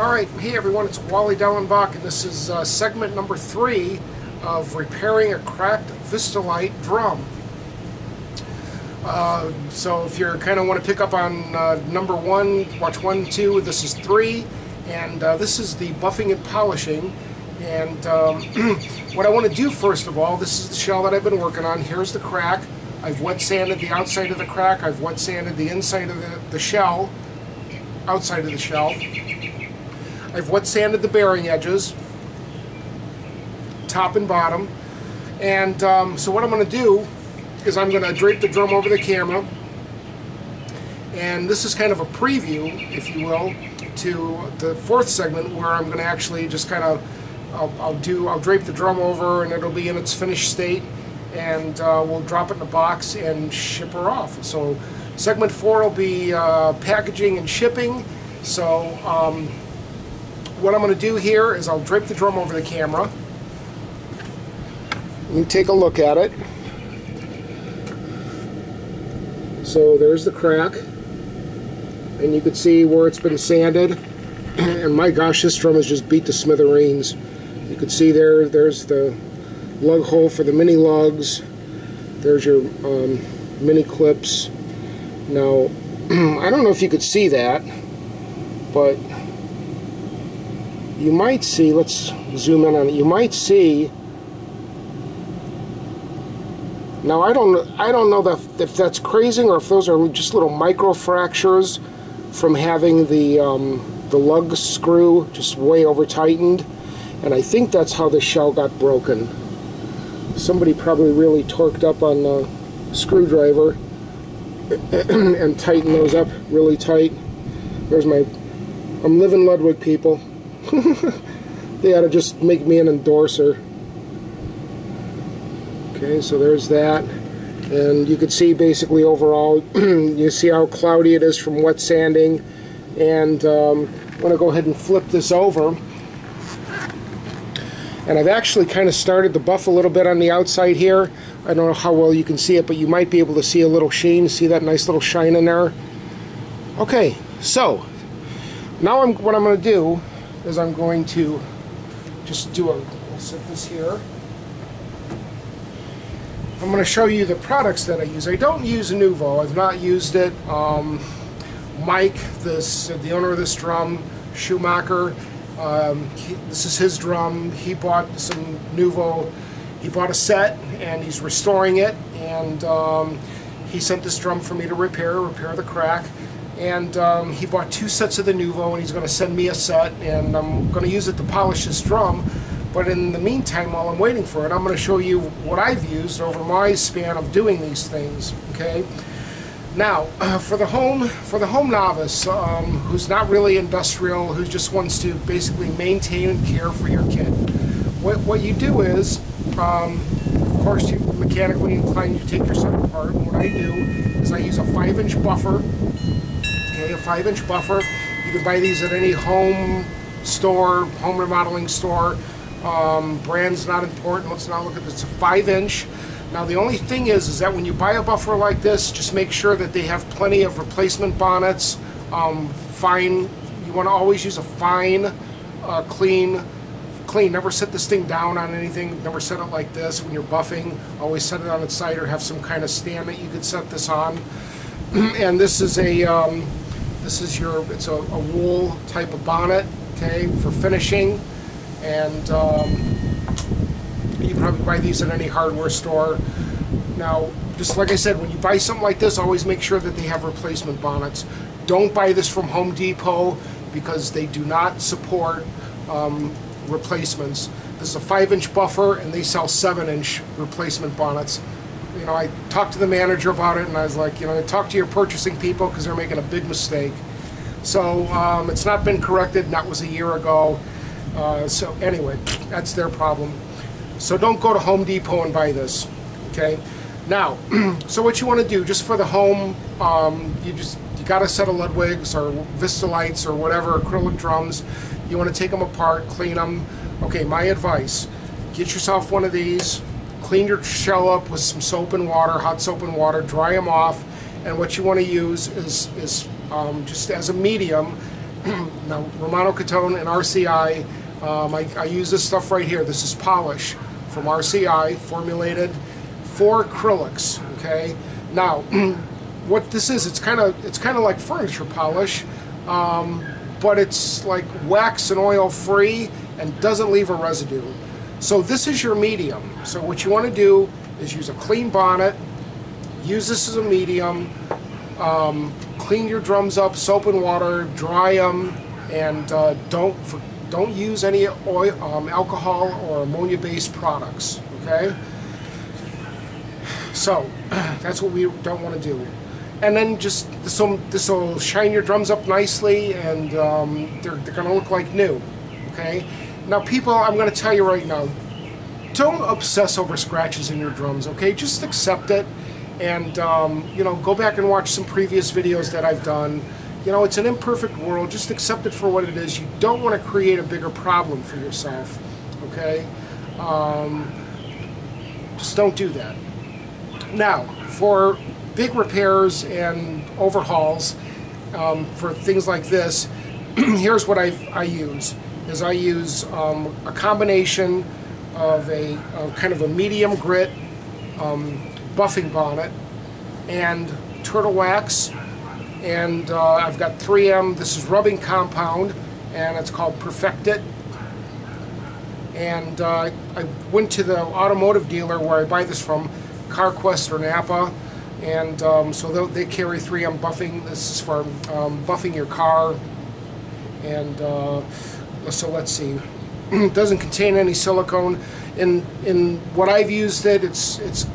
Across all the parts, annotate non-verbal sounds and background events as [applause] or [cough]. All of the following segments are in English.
Alright, hey everyone, it's Wally Dellenbach and this is uh, segment number three of repairing a cracked Vistalite drum. Uh, so if you kind of want to pick up on uh, number one, watch one, two, this is three, and uh, this is the buffing and polishing. And um, [clears throat] what I want to do first of all, this is the shell that I've been working on. Here's the crack. I've wet sanded the outside of the crack. I've wet sanded the inside of the, the shell, outside of the shell. I've wet sanded the bearing edges, top and bottom. And um, so what I'm going to do is I'm going to drape the drum over the camera. And this is kind of a preview, if you will, to the fourth segment where I'm going to actually just kind of, I'll, I'll, do, I'll drape the drum over and it'll be in its finished state. And uh, we'll drop it in a box and ship her off. So segment four will be uh, packaging and shipping. So um, what I'm going to do here is I'll drape the drum over the camera. You take a look at it. So there's the crack. And you can see where it's been sanded. [clears throat] and my gosh, this drum is just beat to smithereens. You can see there, there's the lug hole for the mini lugs. There's your um, mini clips. Now, [clears throat] I don't know if you could see that, but you might see, let's zoom in on it, you might see, now I don't, I don't know that, if that's crazing or if those are just little micro fractures from having the, um, the lug screw just way over tightened and I think that's how the shell got broken. Somebody probably really torqued up on the screwdriver [clears throat] and tightened those up really tight. There's my, I'm living Ludwig people. [laughs] they ought to just make me an endorser. Okay, so there's that. And you can see basically overall, [clears throat] you see how cloudy it is from wet sanding. And um, I'm going to go ahead and flip this over. And I've actually kind of started to buff a little bit on the outside here. I don't know how well you can see it, but you might be able to see a little sheen. See that nice little shine in there? Okay, so now I'm, what I'm going to do is I'm going to just do a, I'll set here. I'm going to show you the products that I use. I don't use Nuvo. I've not used it. Um, Mike, this the owner of this drum, Schumacher, um, he, this is his drum. He bought some Nuvo. He bought a set and he's restoring it. And um, he sent this drum for me to repair, repair the crack and um, he bought two sets of the Nuvo and he's going to send me a set and I'm going to use it to polish his drum. But in the meantime while I'm waiting for it I'm going to show you what I've used over my span of doing these things okay? Now uh, [clears throat] for the home for the home novice um, who's not really industrial who just wants to basically maintain and care for your kit what, what you do is um, of course you mechanically inclined you take your set apart and what I do is I use a 5 inch buffer 5 inch buffer. You can buy these at any home store, home remodeling store. Um, brand's not important. Let's not look at this. It's a 5 inch. Now the only thing is, is that when you buy a buffer like this, just make sure that they have plenty of replacement bonnets. Um, fine, you want to always use a fine, uh, clean, clean. Never set this thing down on anything. Never set it like this when you're buffing. Always set it on its side or have some kind of stand that you could set this on. [clears throat] and this is a um, this is your, it's a, a wool type of bonnet, okay, for finishing. And um, you probably buy these at any hardware store. Now, just like I said, when you buy something like this, always make sure that they have replacement bonnets. Don't buy this from Home Depot because they do not support um, replacements. This is a 5-inch buffer, and they sell 7-inch replacement bonnets you know, I talked to the manager about it, and I was like, you know, talk to your purchasing people because they're making a big mistake. So um, it's not been corrected, and that was a year ago. Uh, so anyway, that's their problem. So don't go to Home Depot and buy this, okay? Now, [clears throat] so what you want to do, just for the home, um, you just you got a set of Ludwigs or Vistalites or whatever acrylic drums. You want to take them apart, clean them. Okay, my advice: get yourself one of these clean your shell up with some soap and water, hot soap and water, dry them off, and what you want to use is, is um, just as a medium, [clears throat] now Romano Catone and RCI. Um, I, I use this stuff right here. This is polish from RCI, formulated for acrylics. Okay. Now, [clears throat] what this is, it's kind of it's kind of like furniture polish, um, but it's like wax and oil free and doesn't leave a residue. So this is your medium. So what you want to do is use a clean bonnet, use this as a medium, um, clean your drums up, soap and water, dry them, and uh, don't don't use any oil, um, alcohol or ammonia-based products. Okay. So [clears throat] that's what we don't want to do. And then just this will, this will shine your drums up nicely, and um, they're, they're going to look like new. Okay. Now, people, I'm going to tell you right now, don't obsess over scratches in your drums. Okay, just accept it, and um, you know, go back and watch some previous videos that I've done. You know, it's an imperfect world. Just accept it for what it is. You don't want to create a bigger problem for yourself. Okay. Um, just don't do that. Now, for big repairs and overhauls, um, for things like this, [clears throat] here's what I, I use, is I use um, a combination of a kind of a medium grit um, buffing bonnet and turtle wax. And uh, I've got 3M, this is rubbing compound and it's called Perfect It. And uh, I went to the automotive dealer where I buy this from CarQuest or Napa, and um, so they carry 3M buffing. This is for um, buffing your car, and uh, so let's see. it [clears throat] doesn't contain any silicone. In in what I've used it, it's it's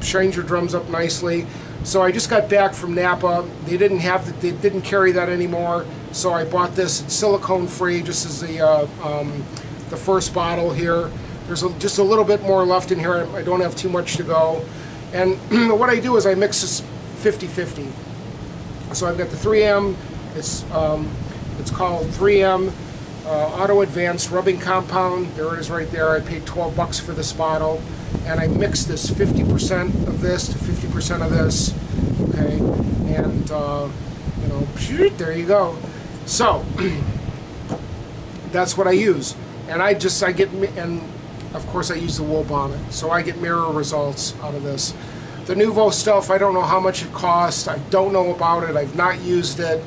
shines your drums up nicely. So I just got back from Napa. They didn't have the, they didn't carry that anymore. So I bought this. It's silicone free, just as the uh, um, the first bottle here. There's a, just a little bit more left in here. I don't have too much to go. And [clears throat] what I do is I mix this 50-50. So I've got the 3M. It's um, it's called 3M uh, Auto Advanced Rubbing Compound. There it is right there. I paid 12 bucks for this bottle. And I mix this 50% of this to 50% of this. Okay. And, uh, you know, there you go. So, [clears throat] that's what I use and I just I get and of course I use the wool bonnet so I get mirror results out of this the Nuvo stuff I don't know how much it costs I don't know about it I've not used it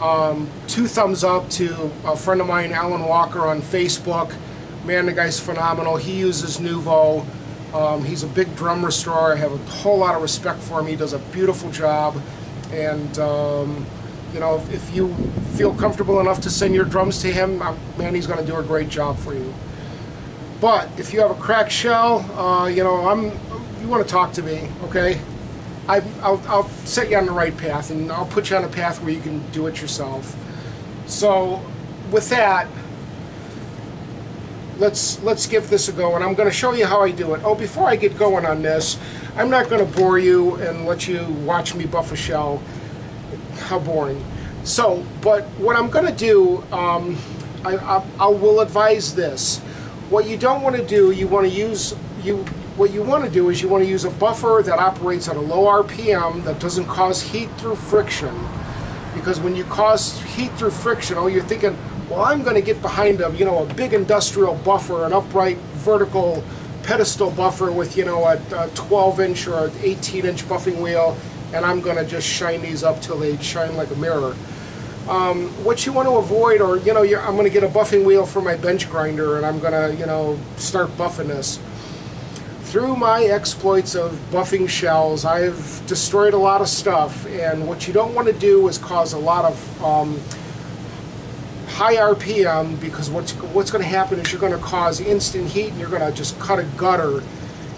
um, two thumbs up to a friend of mine Alan Walker on Facebook. Man the guy's phenomenal. He uses Nuvo um, he's a big drum restorer I have a whole lot of respect for him. He does a beautiful job. And um, you know, if you feel comfortable enough to send your drums to him, uh, man, he's going to do a great job for you. But if you have a cracked shell, uh, you know, I'm, you want to talk to me, okay? I, will I'll set you on the right path, and I'll put you on a path where you can do it yourself. So, with that, let's let's give this a go, and I'm going to show you how I do it. Oh, before I get going on this, I'm not going to bore you and let you watch me buff a shell how boring. So, but what I'm going to do, um, I, I, I, will advise this. What you don't want to do, you want to use you. What you want to do is you want to use a buffer that operates at a low RPM that doesn't cause heat through friction. Because when you cause heat through friction, oh, you're thinking, well, I'm going to get behind a, you know, a big industrial buffer, an upright vertical pedestal buffer with, you know, a, a 12 inch or an 18 inch buffing wheel and I'm going to just shine these up till they shine like a mirror. Um, what you want to avoid, or you know, I'm going to get a buffing wheel for my bench grinder, and I'm going to, you know, start buffing this. Through my exploits of buffing shells, I've destroyed a lot of stuff, and what you don't want to do is cause a lot of um, high RPM, because what's what's going to happen is you're going to cause instant heat, and you're going to just cut a gutter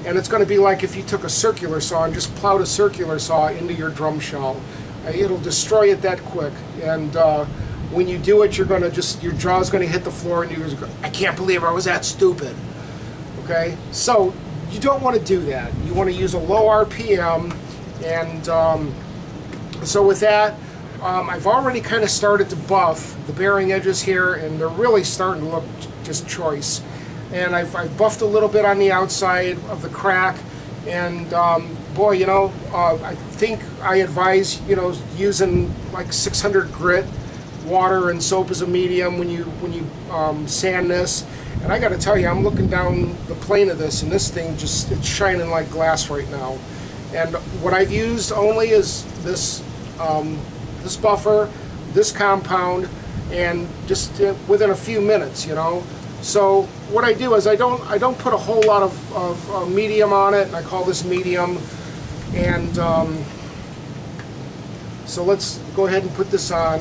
and it's going to be like if you took a circular saw and just plowed a circular saw into your drum shell. Uh, it'll destroy it that quick, and uh, when you do it, you're going to just your jaw's going to hit the floor, and you're going, to I can't believe I was that stupid. Okay, so you don't want to do that. You want to use a low RPM, and um, so with that. Um, I've already kind of started to buff the bearing edges here and they're really starting to look just choice and I've, I've, buffed a little bit on the outside of the crack and um, boy you know uh, I think I advise you know using like 600 grit water and soap as a medium when you when you um, sand this. And I got to tell you, I'm looking down the plane of this, and this thing just it's shining like glass right now. And what I've used only is this um, this buffer, this compound, and just uh, within a few minutes, you know. So what I do is I don't I don't put a whole lot of, of uh, medium on it. and I call this medium, and um, so let's go ahead and put this on.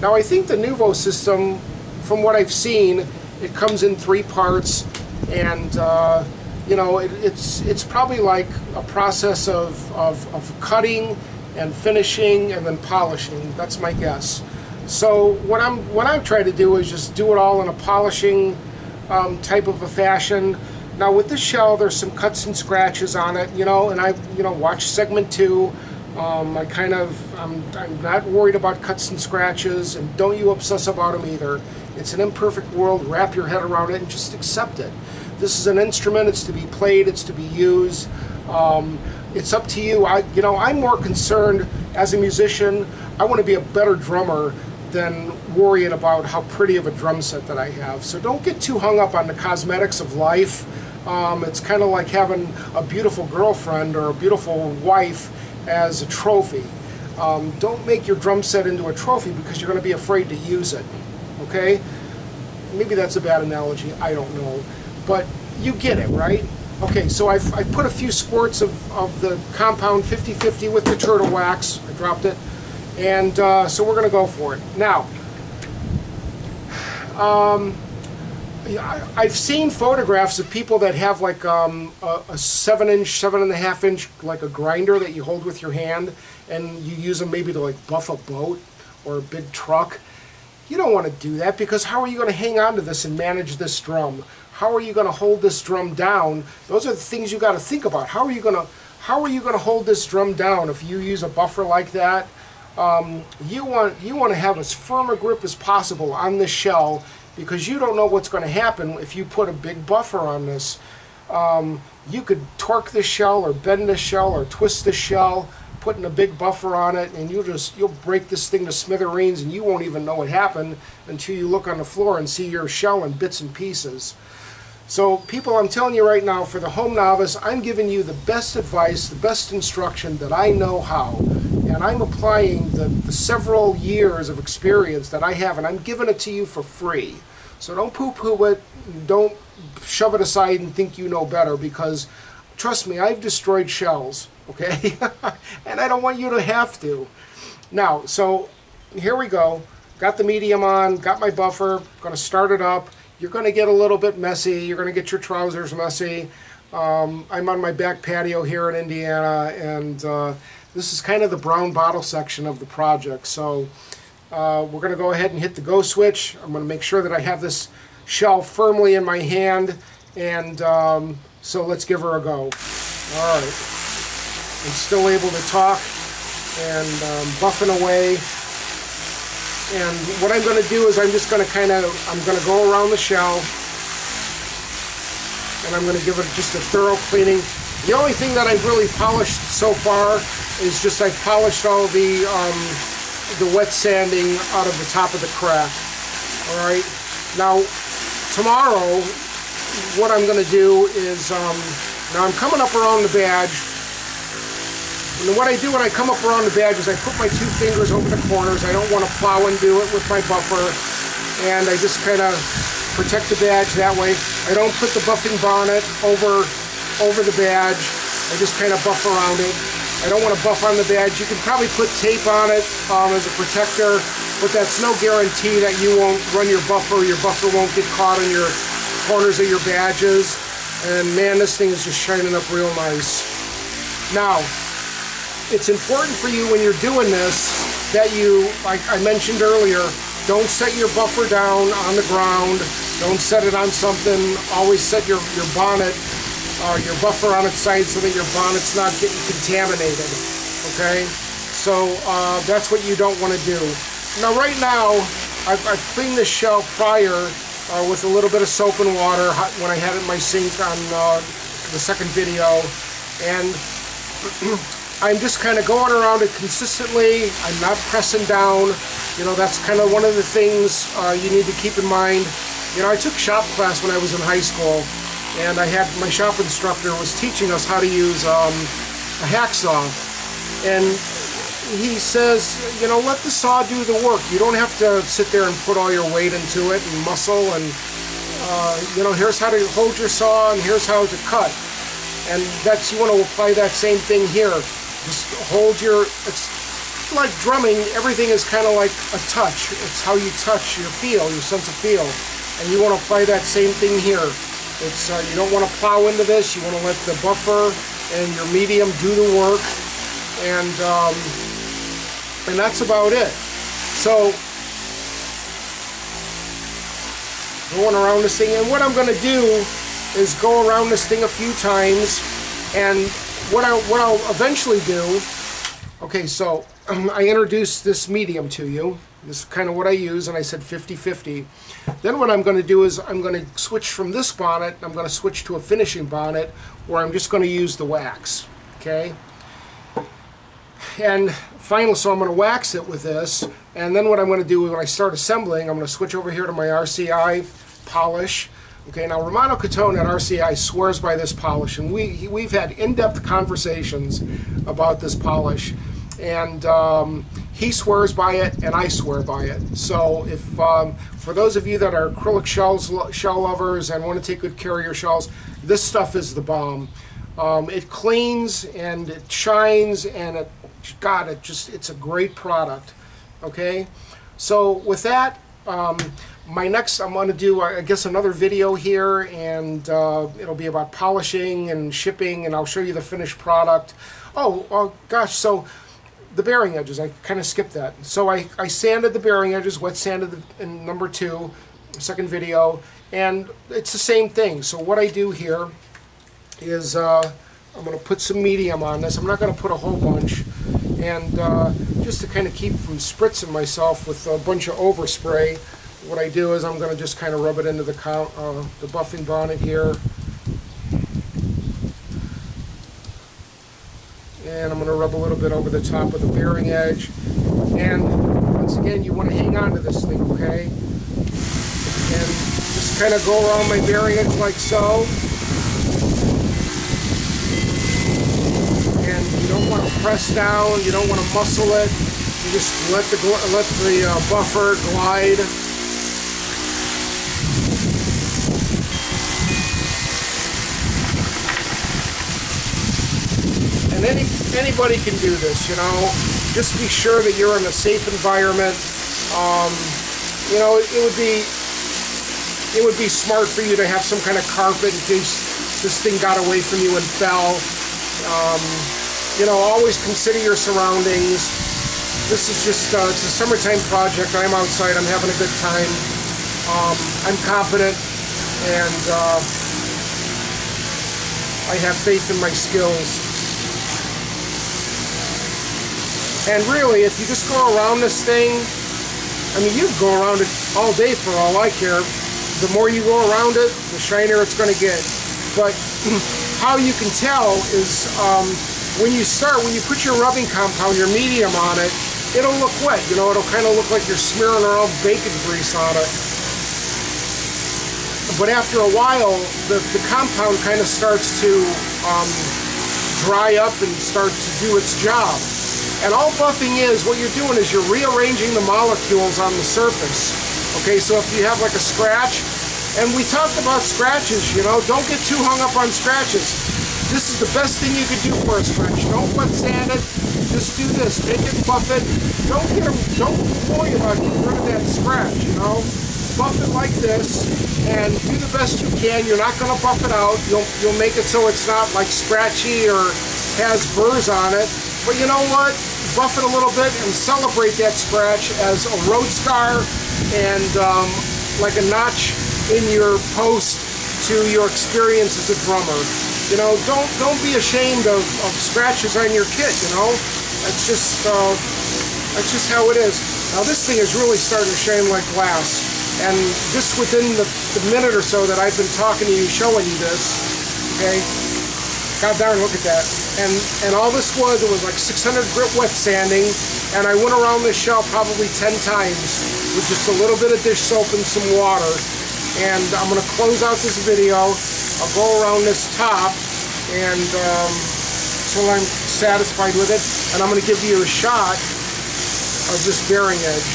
Now I think the Nuvo system, from what I've seen, it comes in three parts, and uh, you know it, it's it's probably like a process of, of, of cutting and finishing and then polishing. That's my guess. So what I'm what I'm trying to do is just do it all in a polishing um, type of a fashion. Now with this shell, there's some cuts and scratches on it, you know, and I you know watch segment two. Um, I kind of I'm, I'm not worried about cuts and scratches, and don't you obsess about them either. It's an imperfect world. Wrap your head around it and just accept it. This is an instrument. It's to be played. It's to be used. Um, it's up to you. I, you know, I'm more concerned as a musician. I want to be a better drummer than worrying about how pretty of a drum set that I have. So don't get too hung up on the cosmetics of life. Um, it's kind of like having a beautiful girlfriend or a beautiful wife as a trophy. Um, don't make your drum set into a trophy because you're going to be afraid to use it. Okay? Maybe that's a bad analogy. I don't know. But you get it, right? Okay, so I've, I've put a few squirts of, of the compound 50-50 with the turtle wax. I dropped it. And uh, so we're going to go for it. Now, um, I've seen photographs of people that have like um, a, a, seven inch, seven and a half inch, like a grinder that you hold with your hand, and you use them maybe to like buff a boat or a big truck. You don't want to do that because how are you going to hang on to this and manage this drum? How are you going to hold this drum down? Those are the things you got to think about. How are you going to how are you going to hold this drum down if you use a buffer like that? Um, you want you want to have as firm a grip as possible on this shell because you don't know what's going to happen if you put a big buffer on this. Um, you could torque the shell or bend the shell or twist the shell, putting a big buffer on it, and you'll just you'll break this thing to smithereens, and you won't even know what happened until you look on the floor and see your shell in bits and pieces. So people, I'm telling you right now, for the home novice, I'm giving you the best advice, the best instruction that I know how and I'm applying the, the, several years of experience that I have, and I'm giving it to you for free. So don't poo-poo it, don't shove it aside and think you know better, because trust me, I've destroyed shells, okay? [laughs] and I don't want you to have to. Now, so here we go. Got the medium on, got my buffer, to start it up. You're to get a little bit messy. You're to get your trousers messy. Um, I'm on my back patio here in Indiana, and uh, this is kind of the brown bottle section of the project. So uh, we're going to go ahead and hit the go switch. I'm going to make sure that I have this shell firmly in my hand. And um, so let's give her a go. All right. I'm still able to talk and um, buffing away. And what I'm going to do is I'm just going to kind of, I'm going to go around the shell and I'm going to give it just a thorough cleaning. The only thing that I've really polished so far is just I've polished all the um, the wet sanding out of the top of the crack. All right. Now tomorrow, what I'm going to do is um, now I'm coming up around the badge. And what I do when I come up around the badge is I put my two fingers over the corners. I don't want to plow and do it with my buffer. And I just kind of protect the badge that way. I don't put the buffing bonnet over, over the badge. I just kind of buff around it. I don't want to buff on the badge. You can probably put tape on it um, as a protector, but that's no guarantee that you won't run your buffer, your buffer won't get caught on your corners of your badges. And man, this thing is just shining up real nice. Now, it's important for you when you're doing this that you, like I mentioned earlier, don't set your buffer down on the ground. Don't set it on something. Always set your, your bonnet uh, your buffer on its side so that your bonnet's not getting contaminated. Okay, so uh, that's what you don't want to do. Now right now, I've, I've cleaned this shell prior uh, with a little bit of soap and water when I had it in my sink on uh, the second video, and [clears throat] I'm just kind of going around it consistently. I'm not pressing down. You know, that's kind of one of the things uh, you need to keep in mind. You know, I took shop class when I was in high school, and I had my shop instructor was teaching us how to use um, a hacksaw. And he says, you know, let the saw do the work. You don't have to sit there and put all your weight into it and muscle and, uh, you know, here's how to hold your saw and here's how to cut. And that's, you want to apply that same thing here. Just hold your, it's like drumming, everything is kind of like a touch. It's how you touch your feel, your sense of feel. And you want to apply that same thing here. It's uh, You don't want to plow into this, you want to let the buffer and your medium do the work. And, um, and that's about it. So, going around this thing, and what I'm going to do is go around this thing a few times, and what, I, what I'll eventually do, okay, so um, [clears throat] I introduced this medium to you. This is kind of what I use, and I said 50-50. Then what I'm going to do is I'm going to switch from this bonnet, I'm going to switch to a finishing bonnet, where I'm just going to use the wax, okay? And finally, so I'm going to wax it with this, and then what I'm going to do when I start assembling, I'm going to switch over here to my RCI polish, Okay, now Romano Catone at RCI swears by this polish, and we, we've had in-depth conversations about this polish, and um, he swears by it, and I swear by it. So if um, for those of you that are acrylic shells, shell lovers and want to take good care of your shells, this stuff is the bomb. Um, it cleans and it shines, and it, God, it just, it's a great product. Okay, so with that, um, my next, I'm going to do, I guess, another video here, and uh, it'll be about polishing and shipping, and I'll show you the finished product. Oh, oh gosh, so the bearing edges, I kind of skipped that. So I, I sanded the bearing edges, wet sanded the, in number two, second video, and it's the same thing. So what I do here is uh, I'm going to put some medium on this. I'm not going to put a whole bunch, and uh, just to kind of keep from spritzing myself with a bunch of overspray, what I do is I'm going to just kind of rub it into the, uh, the buffing bonnet here. And I'm going to rub a little bit over the top of the bearing edge. And once again, you want to hang on to this thing, okay? And just kind of go around my bearing edge like so. And you don't want to press down, you don't want to muscle it. You just let the, let the uh, buffer glide And any, anybody can do this, you know. Just be sure that you're in a safe environment. Um, you know, it, it would be it would be smart for you to have some kind of carpet in case this thing got away from you and fell. Um, you know, always consider your surroundings. This is just, uh, it's a summertime project. I'm outside, I'm having a good time. Um, I'm confident and uh, I have faith in my skills. And really, if you just go around this thing, I mean, you go around it all day for all I care. The more you go around it, the shinier it's going to get. But [clears throat] how you can tell is um, when you start, when you put your rubbing compound, your medium on it, it'll look wet. You know, it'll kind of look like you're smearing around bacon grease on it. But after a while, the, the compound kind of starts to um, dry up and start to do its job. And all buffing is, what you're doing is you're rearranging the molecules on the surface. Okay, so if you have like a scratch, and we talked about scratches, you know, don't get too hung up on scratches. This is the best thing you could do for a scratch. Don't wet sand it, just do this, take it, buff it. Don't get, don't worry about getting rid of that scratch, you know. Buff it like this, and do the best you can. You're not gonna buff it out. You'll, you'll make it so it's not like scratchy or has burrs on it. But you know what? buff it a little bit and celebrate that scratch as a road scar and um, like a notch in your post to your experience as a drummer. You know, don't don't be ashamed of, of scratches on your kit. You know, that's just uh, that's just how it is. Now this thing is really starting to shine like glass, and just within the, the minute or so that I've been talking to you, showing you this, okay, God darn, look at that. And and all this was, it was like 600 grit wet sanding, and I went around this shell probably 10 times with just a little bit of dish soap and some water. And I'm gonna close out this video. I'll go around this top and um, until I'm satisfied with it. And I'm gonna give you a shot of this bearing edge.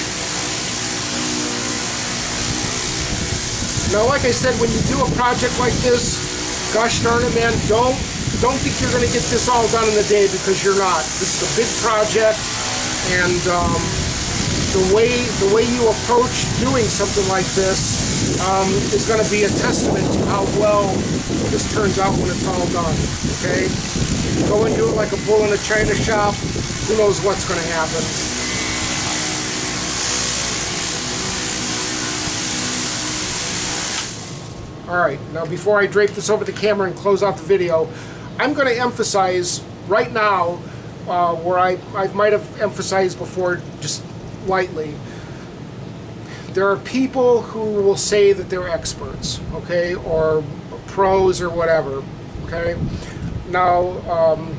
Now, like I said, when you do a project like this, gosh darn it, man, don't don't think you're going to get this all done in a day because you're not. This is a big project, and um, the way the way you approach doing something like this um, is going to be a testament to how well this turns out when it's all done. Okay, go into it like a bull in a china shop, who knows what's going to happen. Alright, now before I drape this over the camera and close out the video, I'm going to emphasize right now uh, where I, I might have emphasized before just lightly. There are people who will say that they're experts, okay, or pros or whatever, okay? Now, um,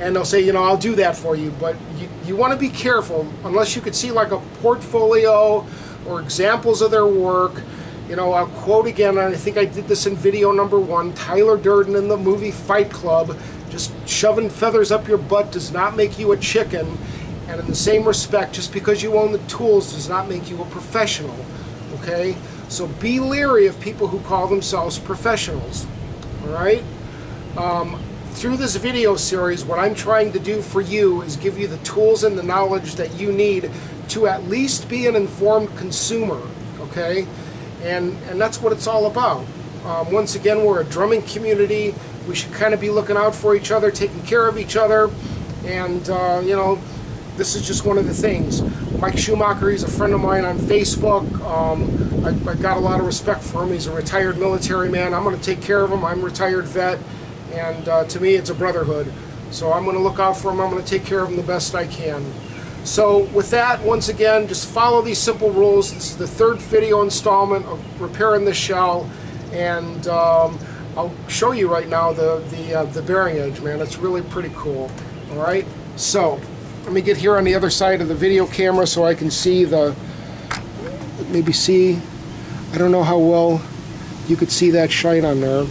and they'll say, you know, I'll do that for you, but you, you want to be careful unless you could see like a portfolio or examples of their work you know, I'll quote again, and I think I did this in video number one, Tyler Durden in the movie Fight Club, just shoving feathers up your butt does not make you a chicken. And in the same respect, just because you own the tools does not make you a professional, okay? So be leery of people who call themselves professionals, all right? Um, through this video series, what I'm trying to do for you is give you the tools and the knowledge that you need to at least be an informed consumer, okay? and and that's what it's all about. Um, once again, we're a drumming community. We should kind of be looking out for each other, taking care of each other, and uh, you know, this is just one of the things. Mike Schumacher, he's a friend of mine on Facebook. Um, I, I, got a lot of respect for him. He's a retired military man. I'm going to take care of him. I'm a retired vet, and uh, to me, it's a brotherhood. So I'm going to look out for him. I'm going to take care of him the best I can. So with that, once again, just follow these simple rules. This is the third video installment of repairing the shell, and um, I'll show you right now the the, uh, the bearing edge, man. It's really pretty cool. All right, so let me get here on the other side of the video camera so I can see the maybe see. I don't know how well you could see that shine on there.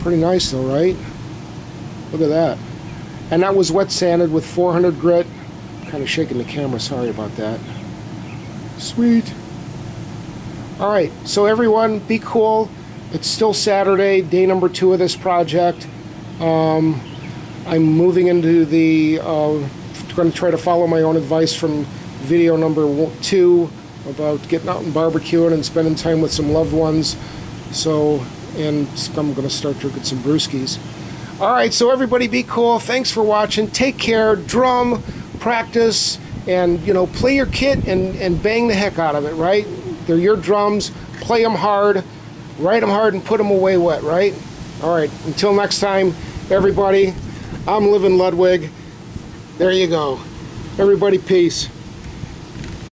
Pretty nice though, right? Look at that. And that was wet sanded with 400 grit. Kind of shaking the camera, sorry about that. Sweet. Alright, so everyone, be cool. It's still Saturday, day number two of this project. Um, I'm moving into the, uh, going to try to follow my own advice from video number two about getting out and barbecuing and spending time with some loved ones. So, and I'm going to start drinking some brewskis. All right, so everybody be cool. Thanks for watching. Take care. Drum, practice, and you know, play your kit and, and bang the heck out of it, right? They're your drums. Play them hard, write them hard, and put them away wet, right? All right, until next time, everybody, I'm Living Ludwig. There you go. Everybody, peace.